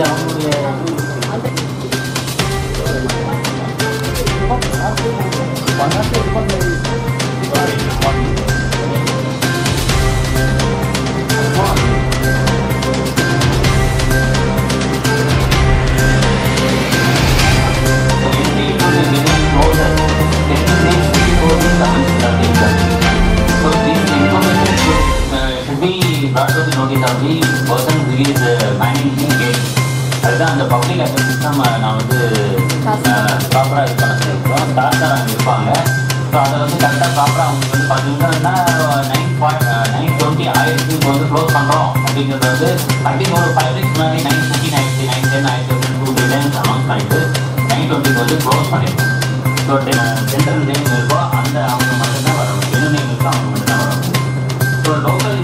Yeah. அது அவங்களுடைய அதுதான் அந்த பப்ளிக் அட்ரஸ் சிஸ்டம் நான் வந்து ப்ராப்பராக இது பண்ண சொல்லியிருக்கோம் தாத்தார் அங்கே இருப்பாங்க. ஸோ அதை வந்து கரெக்டாக ப்ராப்பராக அவங்களுக்கு வந்து நிமிஷம்னா நைன் பாயிண்ட் நைன் டுவெண்ட்டி ஆயிரத்தி இப்போ வந்து க்ளோஸ் பண்ணுறோம் அப்படிங்கிறது வந்து திங்க் ஒரு ஃபைவ் டேஸ் முன்னாடி நைன் ஃபிஃப்டின் ஆயிடுச்சு நைன் டென் ஆயிரத்தி டூ த்ரீ டைம்ஸ் அனௌன்ஸ் பண்ணிட்டு நைன் டுவெண்ட்டிக்கு வந்து க்ளோஸ் பண்ணியிருக்கோம் ஸோ சென்ட்ரல் நேம் இருக்கோ அந்த அவங்க மட்டும்தான் வரணும் என்ன நேம் இருக்கோ அவங்க மட்டும்தான் வரணும் ஸோ லோக்கல்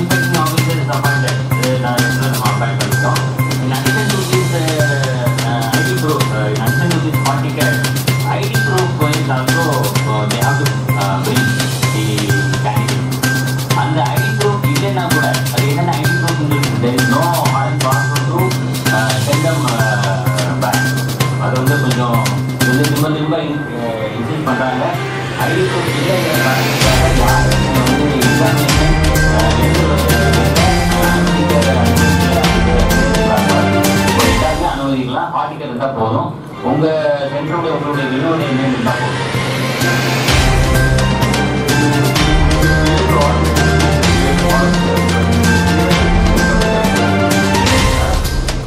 விசிட் பண்ணுறாங்க அறிவிப்புக்குரிய யாருக்கும் வந்து இன்ஃபர்மேஷன் அனுமதிக்கலாம் போதும் உங்கள் சென்டருடைய உங்களுடைய வினோடைய நேம் இருந்தால் போதும்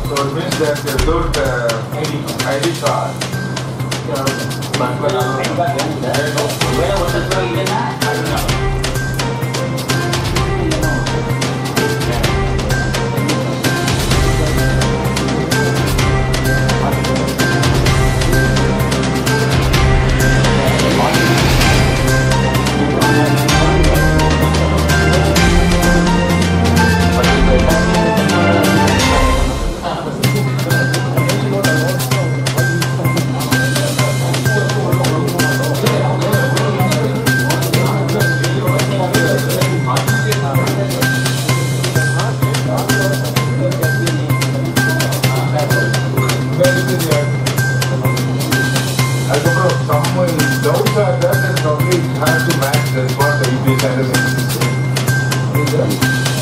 So it means that without Bago lang. Bago lang. Bago. as a bro, someone those are there, then probably it has to match the response that you present.